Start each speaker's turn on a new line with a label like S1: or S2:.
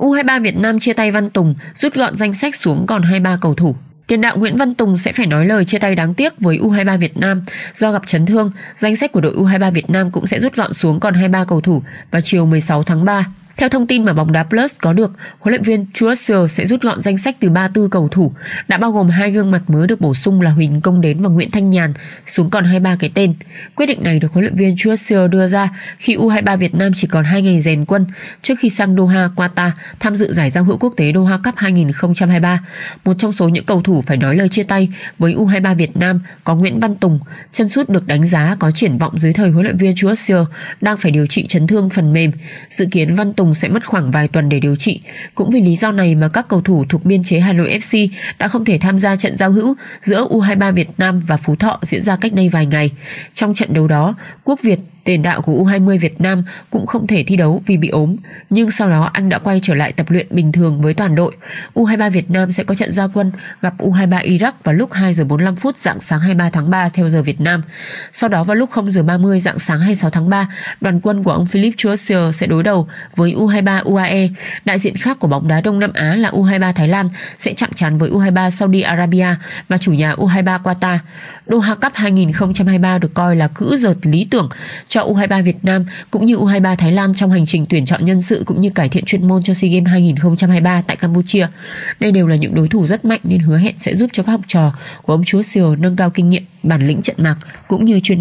S1: U23 Việt Nam chia tay Văn Tùng, rút gọn danh sách xuống còn 23 cầu thủ. Tiền đạo Nguyễn Văn Tùng sẽ phải nói lời chia tay đáng tiếc với U23 Việt Nam do gặp chấn thương. Danh sách của đội U23 Việt Nam cũng sẽ rút gọn xuống còn 23 cầu thủ vào chiều 16 tháng 3. Theo thông tin mà bóng đá Plus có được, huấn luyện viên Chuasier sẽ rút gọn danh sách từ 34 cầu thủ, đã bao gồm hai gương mặt mới được bổ sung là Huỳnh Công Đến và Nguyễn Thanh Nhàn, xuống còn 23 cái tên. Quyết định này được huấn luyện viên Chuasier đưa ra khi U23 Việt Nam chỉ còn 2 ngày rèn quân trước khi sang Doha, Qatar tham dự giải giao hữu quốc tế Doha Cup 2023. Một trong số những cầu thủ phải nói lời chia tay với U23 Việt Nam có Nguyễn Văn Tùng, chân sút được đánh giá có triển vọng dưới thời huấn luyện viên Chuasier đang phải điều trị chấn thương phần mềm. Dự kiến Văn Tùng sẽ mất khoảng vài tuần để điều trị. Cũng vì lý do này mà các cầu thủ thuộc biên chế Hà Nội FC đã không thể tham gia trận giao hữu giữa U23 Việt Nam và Phú Thọ diễn ra cách đây vài ngày. Trong trận đấu đó, Quốc Việt Tiền đạo của U20 Việt Nam cũng không thể thi đấu vì bị ốm, nhưng sau đó anh đã quay trở lại tập luyện bình thường với toàn đội. U23 Việt Nam sẽ có trận gia quân gặp U23 Iraq vào lúc 2 giờ 45 phút dạng sáng 23 tháng 3 theo giờ Việt Nam. Sau đó vào lúc 0 giờ 30 dạng sáng 26 tháng 3, đoàn quân của ông Philip Chuasier sẽ đối đầu với U23 UAE. Đại diện khác của bóng đá Đông Nam Á là U23 Thái Lan sẽ chạm trán với U23 Saudi Arabia và chủ nhà U23 Qatar. Doha Cup 2023 được coi là cữ giật lý tưởng cho U23 Việt Nam cũng như U23 Thái Lan trong hành trình tuyển chọn nhân sự cũng như cải thiện chuyên môn cho SEA Games 2023 tại Campuchia. Đây đều là những đối thủ rất mạnh nên hứa hẹn sẽ giúp cho các học trò của ông Chúa Siêu nâng cao kinh nghiệm, bản lĩnh trận mạc cũng như chuyên